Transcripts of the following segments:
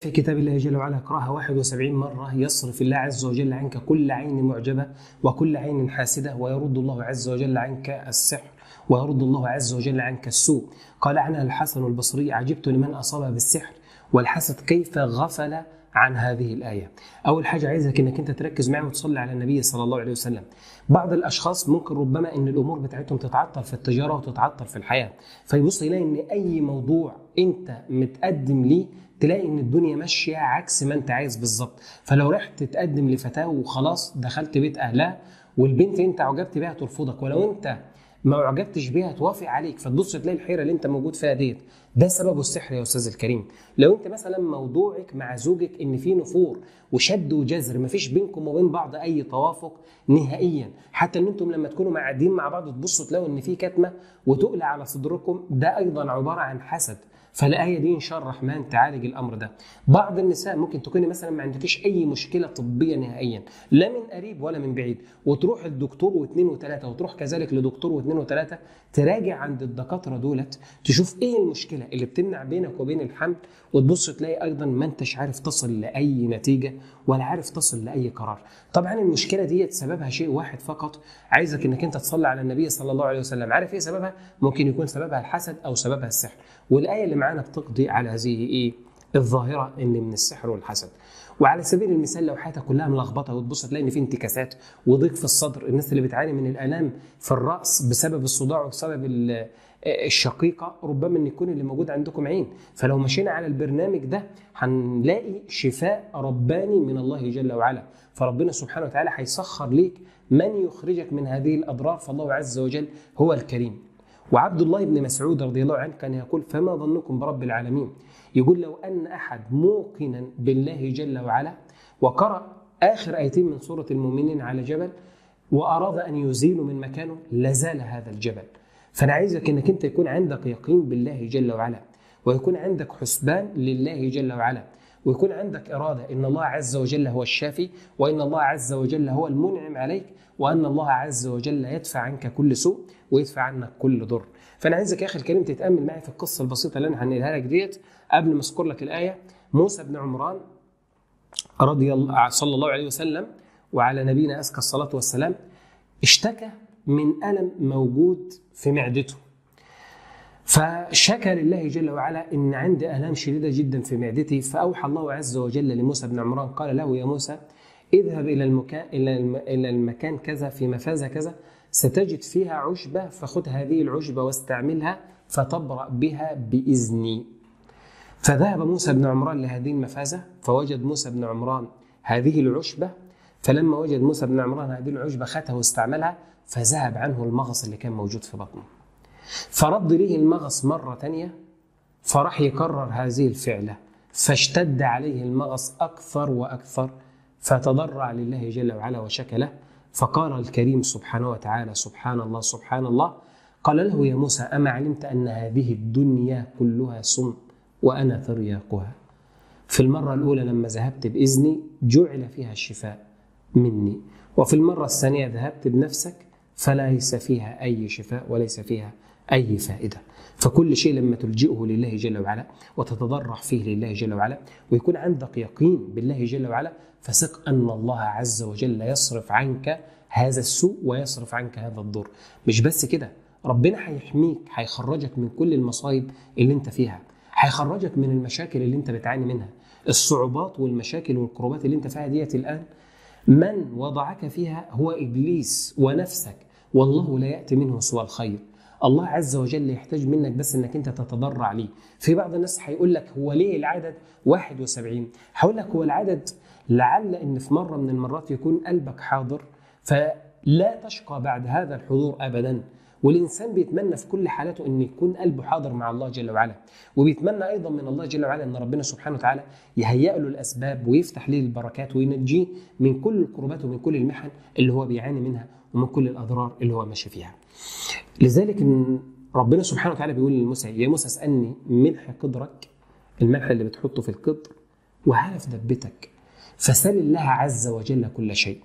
في كتاب الله جل وعلا اقرأها 71 مرة يصرف الله عز وجل عنك كل عين معجبة وكل عين حاسدة ويرد الله عز وجل عنك السحر ويرد الله عز وجل عنك السوء. قال عنها الحسن البصري عجبت لمن أصاب بالسحر والحسد كيف غفل عن هذه الآية. أول حاجة عايزك أنك أنت تركز معي وتصلي على النبي صلى الله عليه وسلم. بعض الأشخاص ممكن ربما أن الأمور بتاعتهم تتعطل في التجارة وتتعطل في الحياة. فيبص يلاقي أن أي موضوع أنت متقدم ليه تلاقي إن الدنيا ماشية عكس ما أنت عايز بالظبط. فلو رحت تتقدم لفتاه وخلاص دخلت بيت أهلها والبنت أنت أعجبت بيها ترفضك. ولو أنت ما أعجبتش بيها توافق عليك فتبص تلاقي الحيرة اللي أنت موجود فيها ديت. ده سببه السحر يا أستاذ الكريم. لو أنت مثلا موضوعك مع زوجك إن في نفور وشد وجزر مفيش بينكم وبين بعض أي توافق نهائيا. حتى إن أنتم لما تكونوا قاعدين مع بعض تبصوا تلاقوا إن في كتمة وتقلع على صدركم. ده أيضا عبارة عن حسد. فالآية دي إن شاء الرحمن تعالج الأمر ده. بعض النساء ممكن تكوني مثلا ما عندكيش أي مشكلة طبية نهائيا، لا من قريب ولا من بعيد، وتروح الدكتور واثنين وثلاثة وتروح كذلك لدكتور واثنين وثلاثة، تراجع عند الدكاترة دولت تشوف إيه المشكلة اللي بتمنع بينك وبين الحمل، وتبص تلاقي أيضا ما أنتش عارف تصل لأي نتيجة ولا عارف تصل لأي قرار. طبعا المشكلة دي سببها شيء واحد فقط، عايزك إنك أنت تصلي على النبي صلى الله عليه وسلم، عارف إيه سببها؟ ممكن يكون سببها الحسد أو سببها السحر. والآية اللي معانا بتقضي على هذه إيه الظاهرة ان من السحر والحسد. وعلى سبيل المثال لو حياتك كلها ملخبطة وتبص تلاقي إن في انتكاسات وضيق في الصدر الناس اللي بتعاني من الألام في الرأس بسبب الصداع وبسبب الشقيقة ربما إن يكون اللي موجود عندكم عين. فلو مشينا على البرنامج ده هنلاقي شفاء رباني من الله جل وعلا. فربنا سبحانه وتعالى هيسخر ليك من يخرجك من هذه الأضرار. فالله عز وجل هو الكريم. وعبد الله بن مسعود رضي الله عنه كان يقول فما ظنكم برب العالمين؟ يقول لو أن أحد موقنا بالله جل وعلا وقرأ آخر آيتين من سورة المؤمنين على جبل وأراد أن يزيل من مكانه لزال هذا الجبل. فأنا عايزك أنك أنت يكون عندك يقين بالله جل وعلا ويكون عندك حسبان لله جل وعلا. ويكون عندك إرادة إن الله عز وجل هو الشافي وإن الله عز وجل هو المنعم عليك وأن الله عز وجل يدفع عنك كل سوء ويدفع عنك كل ضر. فأنا عايزك يا أخي الكريم تتأمل معي في القصة البسيطة اللي أنا هنقلها لك ديت. قبل ما أذكر لك الآية موسى بن عمران رضي الله صلى الله عليه وسلم وعلى نبينا أزكى الصلاة والسلام اشتكى من ألم موجود في معدته. فشكى لله جل وعلا إن عندي الام شديدة جدا في معدتي فأوحى الله عز وجل لموسى بن عمران قال له يا موسى اذهب إلى المكان إلى المكان كذا في مفازة كذا ستجد فيها عشبة فخذ هذه العشبة واستعملها فتبرأ بها بإذني. فذهب موسى بن عمران لهذه المفازة فوجد موسى بن عمران هذه العشبة فلما وجد موسى بن عمران هذه العشبة خدها واستعملها فذهب عنه المغص اللي كان موجود في بطنه. فرد ليه المغص مرة تانية؟ فراح يكرر هذه الفعلة. فاشتد عليه المغص أكثر وأكثر فتضرع لله جل وعلا وشكى له فقال الكريم سبحانه وتعالى سبحان الله سبحان الله. قال له يا موسى أما علمت أن هذه الدنيا كلها سم وأنا ترياقها؟ في المرة الأولى لما ذهبت بإذني جعل فيها الشفاء مني. وفي المرة الثانية ذهبت بنفسك فليس فيها أي شفاء وليس فيها أي فائدة. فكل شيء لما تلجئه لله جل وعلا وتتضرع فيه لله جل وعلا ويكون عندك يقين بالله جل وعلا فثق أن الله عز وجل يصرف عنك هذا السوء ويصرف عنك هذا الضر. مش بس كده ربنا هيحميك هيخرجك من كل المصايب اللي أنت فيها هيخرجك من المشاكل اللي أنت بتعاني منها. الصعوبات والمشاكل والكروبات اللي أنت فيها ديت الآن من وضعك فيها هو إبليس ونفسك. والله لا يأتي منه سوى الخير. الله عز وجل يحتاج منك بس إنك أنت تتضرع ليه. في بعض الناس هيقول لك هو ليه العدد 71 هقول لك هو العدد لعل إن في مرة من المرات يكون قلبك حاضر فلا تشقى بعد هذا الحضور ابدا. والإنسان بيتمنى في كل حالاته إن يكون قلبه حاضر مع الله جل وعلا. وبيتمنى أيضا من الله جل وعلا إن ربنا سبحانه وتعالى يهيئ له الأسباب ويفتح له البركات وينجيه من كل الكربات ومن كل المحن اللي هو بيعاني منها ومن كل الأضرار اللي هو ماشي فيها. لذلك ربنا سبحانه وتعالى بيقول لموسى يا موسى اسألني ملح قدرك الملح اللي بتحطه في القدر وعارف دبتك فسل الله عز وجل كل شيء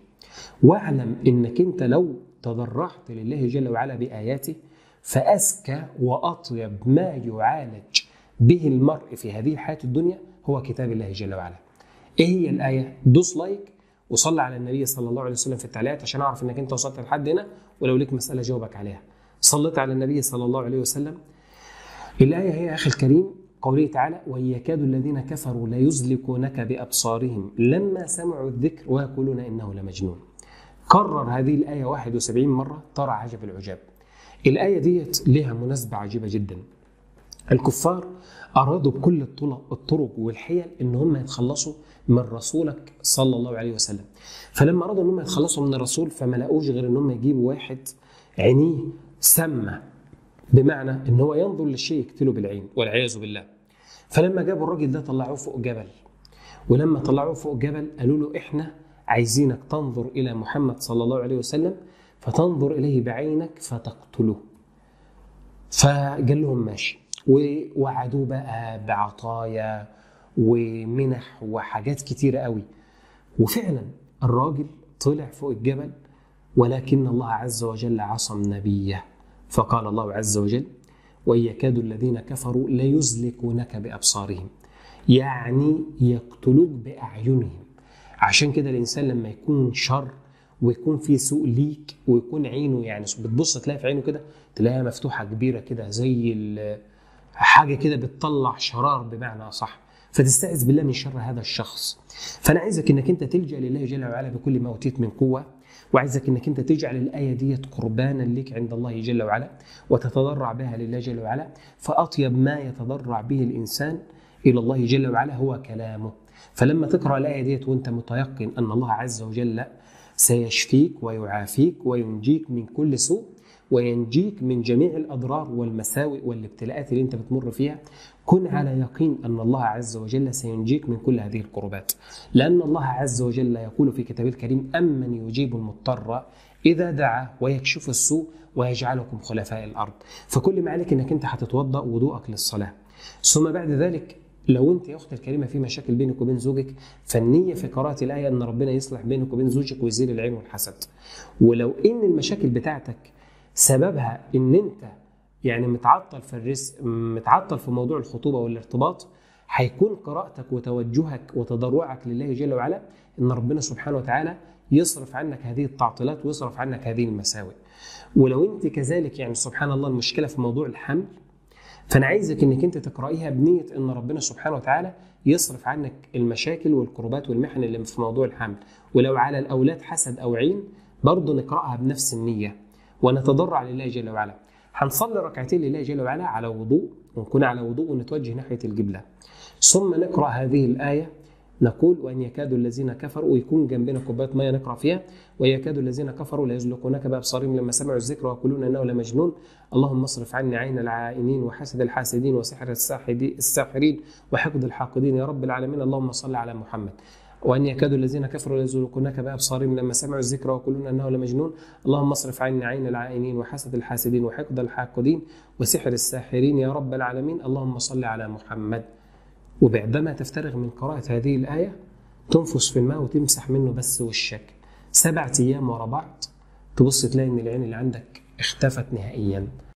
واعلم إنك أنت لو تضرعت لله جل وعلا بآياته فأزكى وأطيب ما يعالج به المرء في هذه الحياة الدنيا هو كتاب الله جل وعلا. إيه هي الآية؟ دوس لايك وصلي على النبي صلى الله عليه وسلم في التعليقات عشان أعرف إنك أنت وصلت لحد هنا ولو ليك مسألة جاوبك عليها. صليت على النبي صلى الله عليه وسلم. الآية هي أخي الكريم قوله تعالى وإن يكاد الذين كفروا ليزلقونك بأبصارهم لما سمعوا الذكر ويقولون إنه لمجنون. كرر هذه الآية 71 مرة ترى عجب العجاب الآية ديت لها مناسبة عجيبة جدا. الكفار أرادوا بكل الطرق والحيل إن هم يتخلصوا من رسولك صلى الله عليه وسلم. فلما أرادوا إن هم يتخلصوا من الرسول فما لقوش غير إن هم يجيبوا واحد عينيه سامة بمعنى إن هو ينظر للشيء يقتله بالعين والعياذ بالله. فلما جابوا الراجل ده طلعوه فوق جبل. ولما طلعوه فوق جبل قالوا له إحنا عايزينك تنظر إلى محمد صلى الله عليه وسلم فتنظر إليه بعينك فتقتله. فقال لهم ماشي. ووعدوه بقى بعطايا ومنح وحاجات كتيرة قوي. وفعلا الراجل طلع فوق الجبل ولكن الله عز وجل عصم نبيه. فقال الله عز وجل وإن يكاد الذين كفروا ليزلقونك بأبصارهم. يعني يقتلوك بأعينهم. عشان كده الإنسان لما يكون شر ويكون في سوء ليك ويكون عينه يعني بتبص تلاقي في عينه كده تلاقيها مفتوحة كبيرة كده زي حاجة كده بتطلع شرار بمعنى أصح. فتستعذ بالله من شر هذا الشخص. فأنا عايزك إنك أنت تلجأ لله جل وعلا بكل ما أوتيت من قوة وعايزك إنك أنت تجعل الايه ديت قربانا لك عند الله جل وعلا وتتضرع بها لله جل وعلا. فأطيب ما يتضرع به الإنسان إلى الله جل وعلا هو كلامه. فلما تقرأ الآية ديت وانت متيقن أن الله عز وجل سيشفيك ويعافيك وينجيك من كل سوء وينجيك من جميع الأضرار والمساوئ والابتلاءات اللي انت بتمر فيها كن على يقين أن الله عز وجل سينجيك من كل هذه الكربات لأن الله عز وجل يقول في كتابه الكريم أمن يجيب المضطر إذا دعاه ويكشف السوء ويجعلكم خلفاء الأرض. فكل ما عليك إنك انت هتتوضا وضوءك للصلاة. ثم بعد ذلك لو انت يا أختي الكريمة في مشاكل بينك وبين زوجك فالنية في قراءه الايه إن ربنا يصلح بينك وبين زوجك ويزيل العين والحسد. ولو إن المشاكل بتاعتك سببها إن أنت يعني متعطل في الرزق متعطل في موضوع الخطوبة والارتباط هيكون قراءتك وتوجهك وتضرعك لله جل وعلا إن ربنا سبحانه وتعالى يصرف عنك هذه التعطيلات ويصرف عنك هذه المساوئ. ولو أنت كذلك يعني سبحان الله المشكلة في موضوع الحمل فأنا عايزك إنك أنت تقرأيها بنية إن ربنا سبحانه وتعالى يصرف عنك المشاكل والكربات والمحن اللي في موضوع الحمل. ولو على الأولاد حسد أو عين برضه نقرأها بنفس النية. ونتضرع لله جل وعلا. هنصلي ركعتين لله جل وعلا على وضوء ونكون على وضوء ونتوجه ناحية القبلة. ثم نقرأ هذه الآية. نقول وأن يكاد الذين كفروا ويكون جنبنا كوباية مية نقرأ فيها. ويكاد الذين كفروا ليزلقونك بأبصارهم لما سمعوا الذكر ويقولون إنه لمجنون. اللهم اصرف عني عين العائنين وحسد الحاسدين وسحر الساحرين وحقد الحاقدين يا رب العالمين. اللهم صل على محمد. وأن يكاد الذين كفروا ليزلقونك بأبصارهم لما سمعوا الذكر ويقولون أنه لمجنون. اللهم اصرف عنا عين العائنين وحسد الحاسدين وحقد الحاقدين وسحر الساحرين يا رب العالمين. اللهم صل على محمد. وبعدما تفترغ من قراءة هذه الآية تنفس في الماء وتمسح منه بس وشك. سبعة أيام ورا بعض تبص تلاقي إن العين اللي عندك اختفت نهائيا.